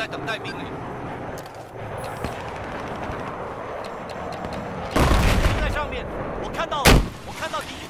在等待命令。在上面，我看到了，我看到敌军。